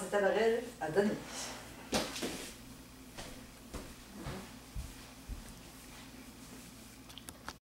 C'était la règle à donner.